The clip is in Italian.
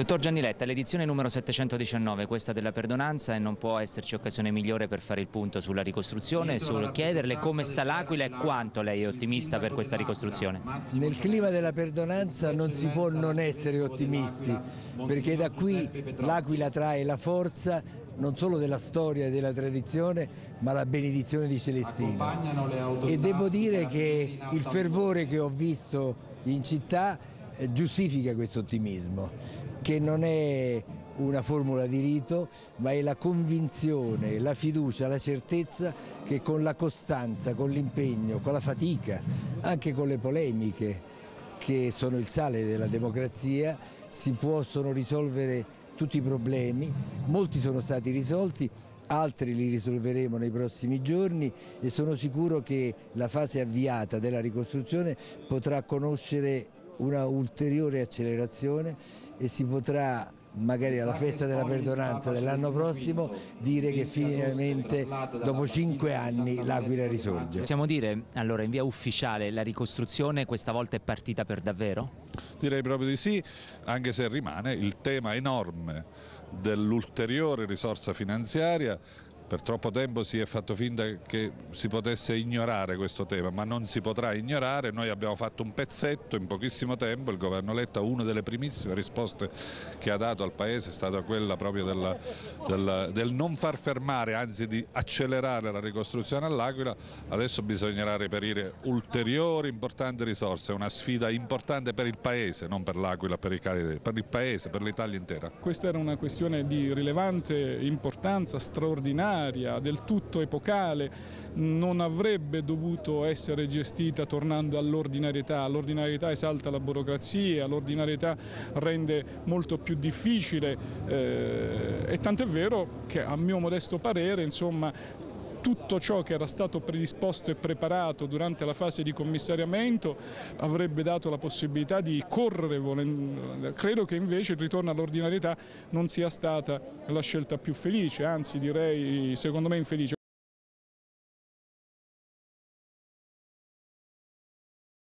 Dottor Gianniletta, l'edizione numero 719, questa della perdonanza, e non può esserci occasione migliore per fare il punto sulla ricostruzione, sul chiederle come sta l'Aquila e quanto lei è ottimista per questa ricostruzione. Nel clima della perdonanza non si può non essere ottimisti, perché da qui l'Aquila trae la forza non solo della storia e della tradizione, ma la benedizione di Celestino. E devo dire che il fervore che ho visto in città eh, giustifica questo ottimismo, che non è una formula di rito, ma è la convinzione, la fiducia, la certezza che con la costanza, con l'impegno, con la fatica, anche con le polemiche che sono il sale della democrazia, si possono risolvere tutti i problemi, molti sono stati risolti, altri li risolveremo nei prossimi giorni e sono sicuro che la fase avviata della ricostruzione potrà conoscere una ulteriore accelerazione e si potrà magari alla festa della perdonanza dell'anno prossimo dire che finalmente dopo cinque anni l'Aquila risorge. Possiamo dire allora in via ufficiale la ricostruzione questa volta è partita per davvero? Direi proprio di sì, anche se rimane il tema enorme dell'ulteriore risorsa finanziaria per troppo tempo si è fatto finta che si potesse ignorare questo tema, ma non si potrà ignorare. Noi abbiamo fatto un pezzetto in pochissimo tempo, il governo Letta, una delle primissime risposte che ha dato al Paese è stata quella proprio della, della, del non far fermare, anzi di accelerare la ricostruzione all'Aquila. Adesso bisognerà reperire ulteriori importanti risorse, una sfida importante per il Paese, non per l'Aquila, per, per il Paese, per l'Italia intera. Questa era una questione di rilevante importanza, straordinaria straordinaria, del tutto epocale, non avrebbe dovuto essere gestita tornando all'ordinarietà. L'ordinarietà esalta la burocrazia, l'ordinarietà rende molto più difficile eh, e tant'è vero che a mio modesto parere insomma, tutto ciò che era stato predisposto e preparato durante la fase di commissariamento avrebbe dato la possibilità di correre, credo che invece il ritorno all'ordinarietà non sia stata la scelta più felice, anzi direi secondo me infelice.